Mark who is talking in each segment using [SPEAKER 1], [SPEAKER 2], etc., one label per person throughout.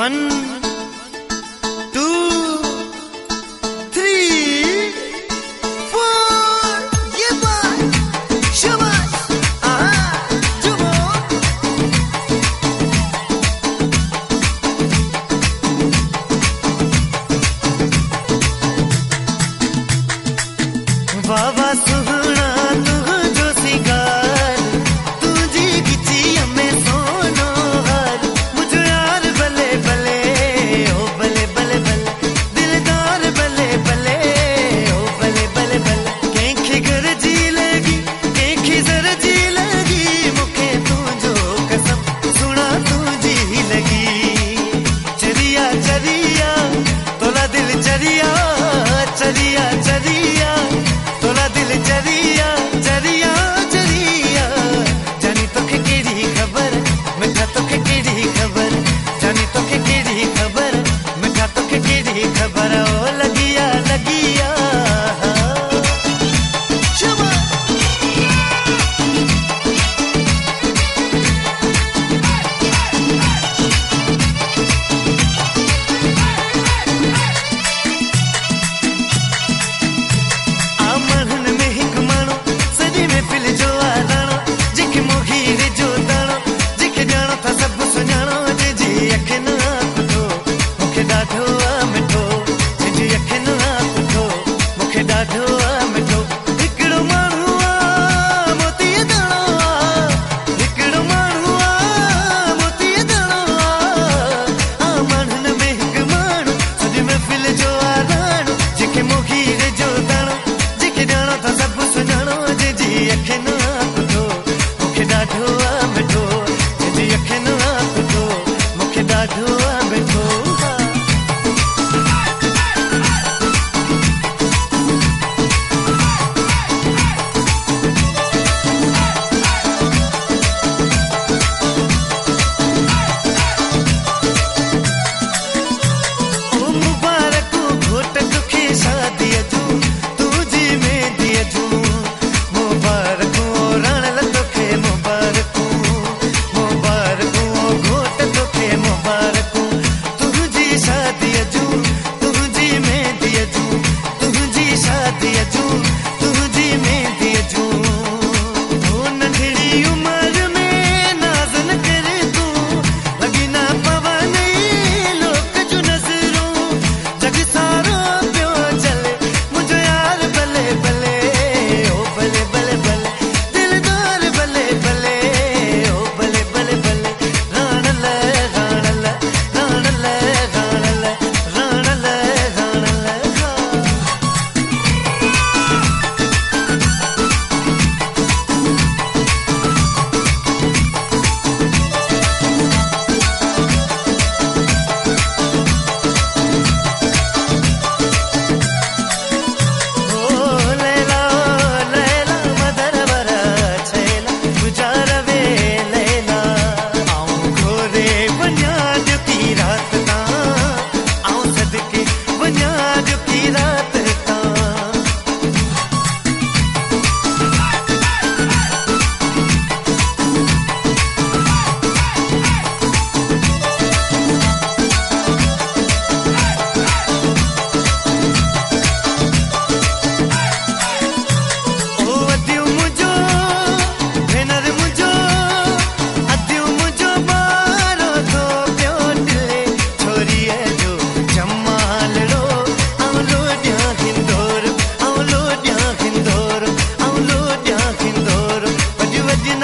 [SPEAKER 1] one I've been told.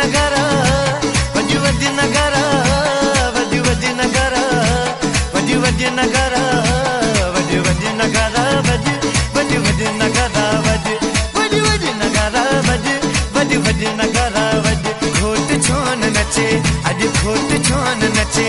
[SPEAKER 1] وڏيون وڏيون نگر وڏيون نگر نگر نگر نگر نگر نگر ڇو نچي اڄ گهوٽ ڇو نچي